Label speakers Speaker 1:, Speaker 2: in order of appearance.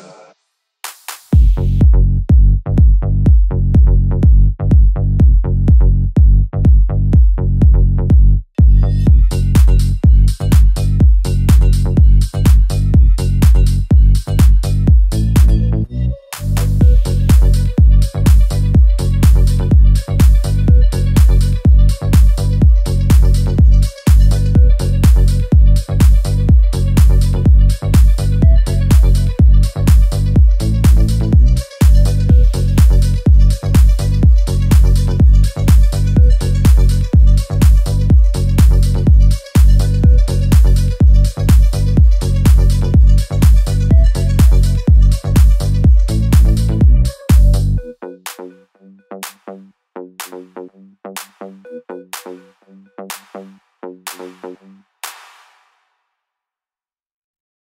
Speaker 1: of